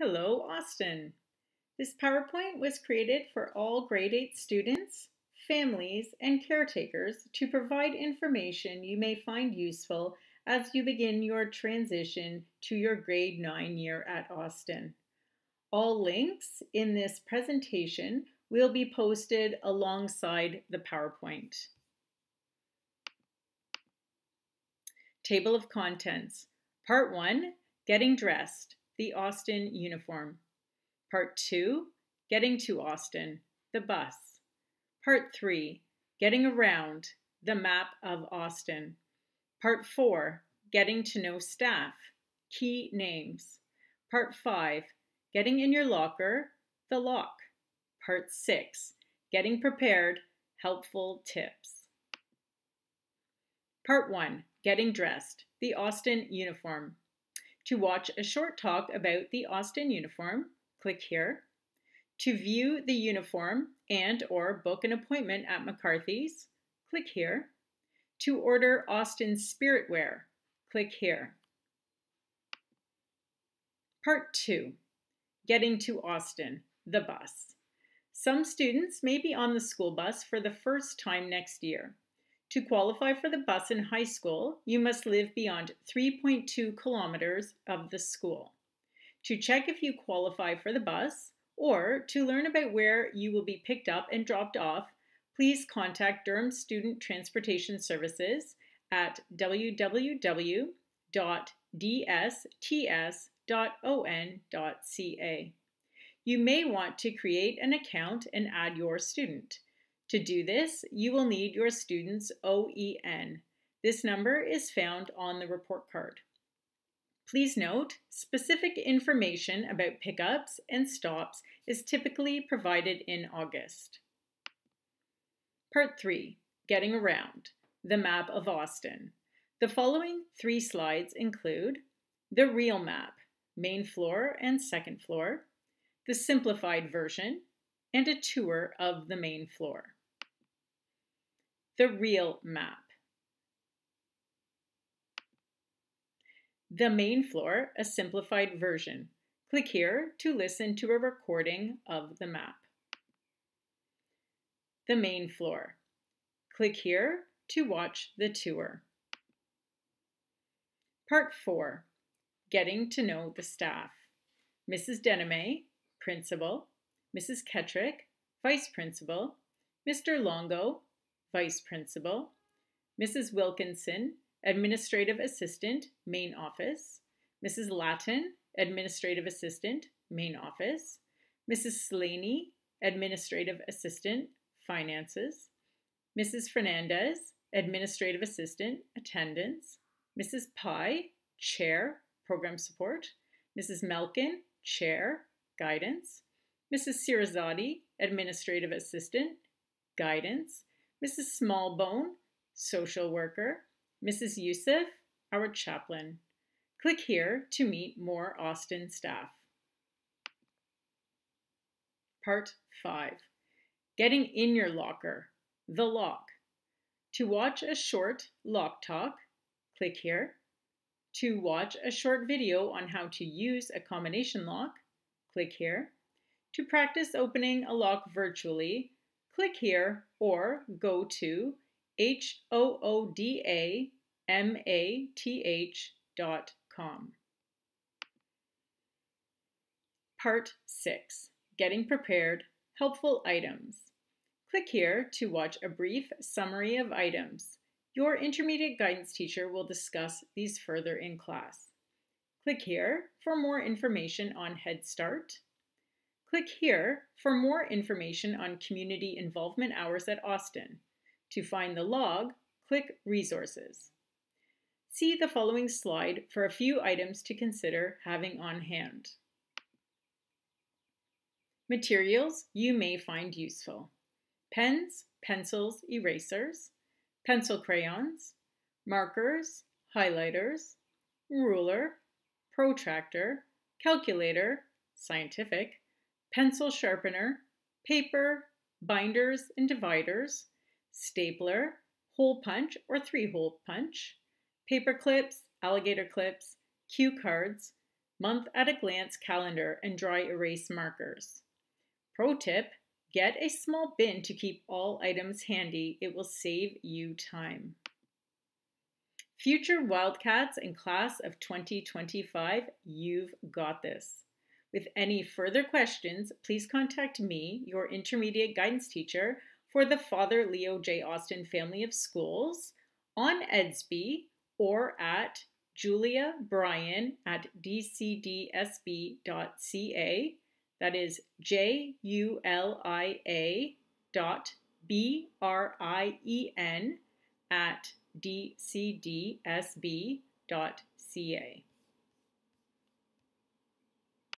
Hello, Austin. This PowerPoint was created for all grade 8 students, families, and caretakers to provide information you may find useful as you begin your transition to your grade 9 year at Austin. All links in this presentation will be posted alongside the PowerPoint. Table of Contents Part 1 Getting Dressed the Austin uniform. Part 2, Getting to Austin, the bus. Part 3, Getting around, the map of Austin. Part 4, Getting to know staff, key names. Part 5, Getting in your locker, the lock. Part 6, Getting prepared, helpful tips. Part 1, Getting dressed, the Austin uniform. To watch a short talk about the Austin uniform, click here. To view the uniform and or book an appointment at McCarthy's, click here. To order Austin Spirit Wear, click here. Part 2. Getting to Austin, the bus. Some students may be on the school bus for the first time next year. To qualify for the bus in high school, you must live beyond 3.2 kilometers of the school. To check if you qualify for the bus, or to learn about where you will be picked up and dropped off, please contact Durham Student Transportation Services at www.dsts.on.ca. You may want to create an account and add your student. To do this, you will need your student's OEN. This number is found on the report card. Please note, specific information about pickups and stops is typically provided in August. Part 3, Getting Around, the map of Austin. The following three slides include the real map, main floor and second floor, the simplified version, and a tour of the main floor the real map. The main floor, a simplified version. Click here to listen to a recording of the map. The main floor. Click here to watch the tour. Part 4. Getting to know the staff. Mrs. Denime, Principal, Mrs. Kettrick, Vice Principal, Mr. Longo, Vice Principal, Mrs. Wilkinson, Administrative Assistant, Main Office, Mrs. Latin, Administrative Assistant, Main Office, Mrs. Slaney, Administrative Assistant, Finances, Mrs. Fernandez, Administrative Assistant, Attendance, Mrs. Pye, Chair, Program Support, Mrs. Melkin, Chair, Guidance, Mrs. Sirazadi, Administrative Assistant, Guidance, Mrs. Smallbone, social worker, Mrs. Youssef, our chaplain. Click here to meet more Austin staff. Part 5 Getting in your locker, the lock. To watch a short lock talk, click here. To watch a short video on how to use a combination lock, click here. To practice opening a lock virtually, click here or go to hoodamath.com. Part 6 Getting Prepared Helpful Items. Click here to watch a brief summary of items. Your intermediate guidance teacher will discuss these further in class. Click here for more information on Head Start, Click here for more information on community involvement hours at Austin. To find the log, click Resources. See the following slide for a few items to consider having on hand. Materials you may find useful. Pens, pencils, erasers, pencil crayons, markers, highlighters, ruler, protractor, calculator, scientific, pencil sharpener, paper, binders and dividers, stapler, hole punch or three hole punch, paper clips, alligator clips, cue cards, month at a glance calendar, and dry erase markers. Pro tip, get a small bin to keep all items handy. It will save you time. Future Wildcats and class of 2025, you've got this. With any further questions, please contact me, your intermediate guidance teacher for the Father Leo J. Austin Family of Schools on Edsby or at Julia Brien at dcdsb.ca. That is J U L I A dot B R I E N at dcdsb.ca.